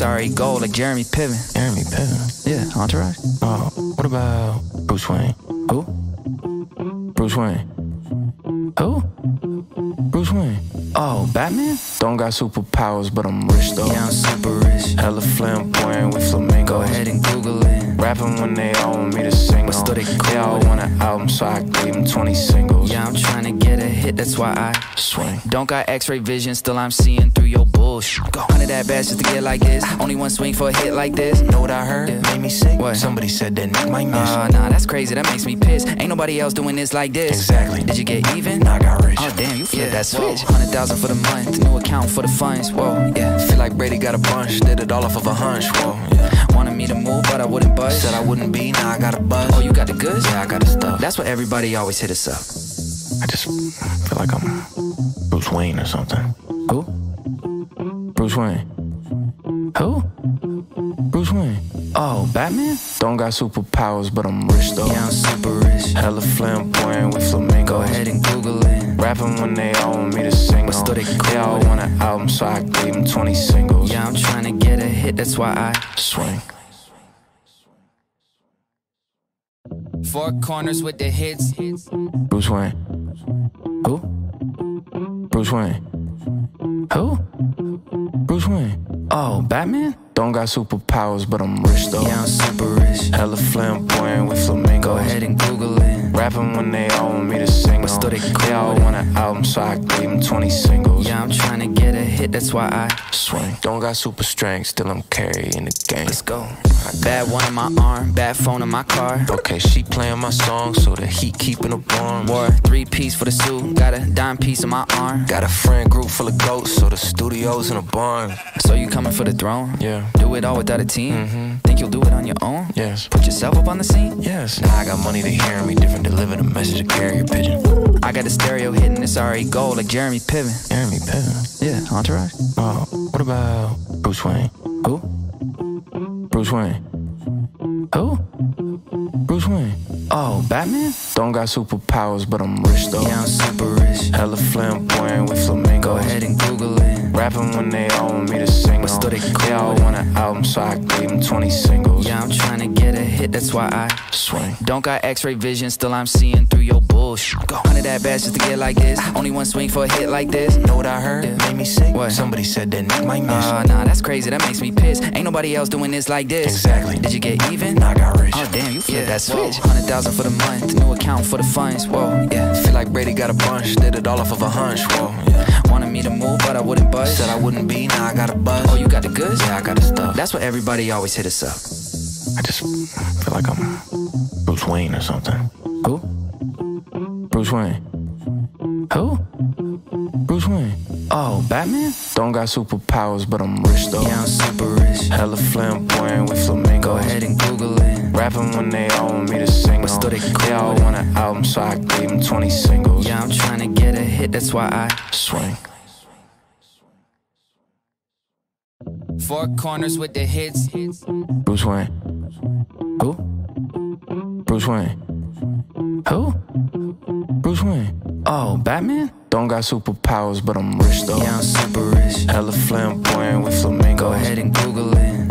sorry gold like Jeremy Piven. Jeremy Piven. Yeah, Entourage. Oh, what about Bruce Wayne? Who? Bruce Wayne. Who? Bruce Wayne. Oh, Batman? Don't got superpowers, but I'm rich though. Yeah, I'm super rich. Hella flamboyant with flamingos. Go ahead and Google it. Rapping when they all want me to sing. But still they on. cool They all want an album, so I gave them 20 singles. Yeah, I'm trying to get a hit, that's why I Swing. Don't got x-ray vision, still I'm seeing through your bullshit. Go. Hundred that bad just to get like this. Only one swing for a hit like this. Know what I heard? Yeah. Made me sick. What? Somebody said that Nick might miss. Uh, nah, that's crazy, that makes me pissed. Ain't nobody else doing this like this. Exactly. Did you get even? I got rich. Damn, you flipped Yeah, that switch. Hundred thousand for the month, new account for the funds. Whoa, yeah. Feel like Brady got a bunch, did it all off of a hunch. Whoa, yeah. Wanted me to move, but I wouldn't budge. Said I wouldn't be, now I got a buzz. Oh, you got the goods? Yeah, I got the stuff. That's what everybody always hit us up. I just feel like I'm Bruce Wayne or something. Who? Bruce Wayne. Who? Bruce Wayne. Oh, Batman? Don't got superpowers, but I'm rich though. Yeah, I'm super rich. Hella flamboyant Rapping when they all want me to sing. But still they cool They all want an album, so I gave them 20 singles. Yeah, I'm trying to get a hit, that's why I Swing. Four corners with the hits. Bruce Wayne. Who? Bruce Wayne. Who? Bruce Wayne. Oh, Batman? Don't got superpowers, but I'm rich though. Yeah, I'm super rich. Hella flamboyant with flamingos. Go ahead and Google it. Rapping when they all want me to sing. But still they cool all with it. want an album, so I gave them 20 singles. Yeah, I'm trying to get a hit, that's why I Swing. Don't got super strength, still I'm carrying the game. Let's go. Bad one in my arm, bad phone in my car. Okay, she playing my song, so the heat keeping her warm. Wore three piece for the suit, got a dime piece in my arm. Got a friend group full of goats, so the studio's in a barn. So you coming for the throne? Yeah. Do it all without a team? Mm-hmm. Think you'll do it on your own? Yes. Put yourself up on the scene? Yes. Now I got money to hear me different, deliver the message, a carrier pigeon. I got a stereo hitting this already gold like Jeremy Piven. Jeremy Piven. Yeah, Entourage. Oh, what about Bruce Wayne? Who? Bruce Wayne. Who? Bruce Wayne. Oh, Batman? Don't got superpowers, but I'm rich though. Yeah, I'm super rich. Hella flamboyant with flamingos. Go ahead and Google it. Rapping when they all want me to sing. On. they They all want an album, so I gave them 20 singles. Yeah, I'm trying to get a hit, that's why I Swing. Don't got x-ray vision, still I'm seeing through your bullshit. Go. Hundred that bad just to get like this. Only one swing for a hit like this. Know what I heard? Yeah. Made me sick. What? Somebody said that Nick might miss. Uh, nah, that's crazy, that makes me pissed. Ain't nobody else doing this like this. Exactly. Did you get even? Nah, I got rich. Oh, damn, you flipped Yeah, that whoa. switch. Hundred thousand for the month, new account for the funds. Whoa, yeah. Feel like Brady got a bunch, did it all off of a hunch. Whoa, yeah. Wanted me to move, but I wouldn't budge. Said I wouldn't be, now I got a buzz. Oh, you got the goods? Yeah, I got the stuff. That's what everybody always hit us up. I just feel like I'm Bruce Wayne or something. Who? Bruce Wayne. Who? Bruce Wayne. Oh, Batman? Don't got superpowers, but I'm rich though. Yeah, I'm super rich. Hella flamboyant with flamingos. Go ahead and Google it. Rapping when they all want me to sing. But still they cool They all want an album, so I gave them 20 singles. Yeah, I'm trying to get a hit, that's why I Swing. Four corners with the hits. Bruce Wayne. Who? Bruce Wayne. Who? Bruce Wayne. Oh, Batman? Don't got superpowers, but I'm rich though. Yeah, I'm super rich. Hella flamboyant with flamingos.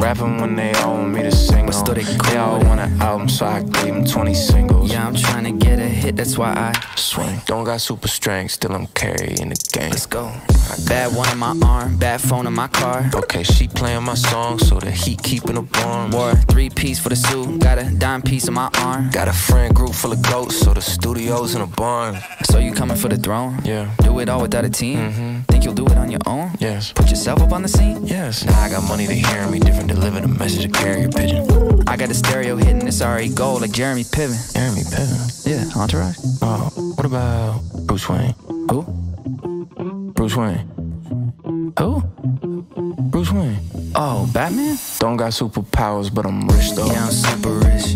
Rapping when they all want me to sing. But still they cool They all want an album, so I gave them 20 singles. Yeah, I'm trying to get a hit, that's why I Swing. Don't got super strength, still I'm carrying the game. Let's go. Bad one in my arm, bad phone in my car. Okay, she playing my song, so the heat keeping her warm. Wore three piece for the suit, got a dime piece in my arm. Got a friend group full of goats, so the studio's in a barn. So you coming for the throne? Yeah. Do it all without a team? Think you'll do it on your own? Yes. Put yourself up on the scene? Yes. Now I got money to hear me different, deliver the message, a carrier pigeon. I got a stereo hitting this already gold like Jeremy Piven. Jeremy Piven. Yeah, Entourage. Oh, what about Bruce Wayne? Who? Bruce Wayne. Who? Bruce Wayne. Oh, Batman? Don't got superpowers, but I'm rich though. Yeah, I'm super rich.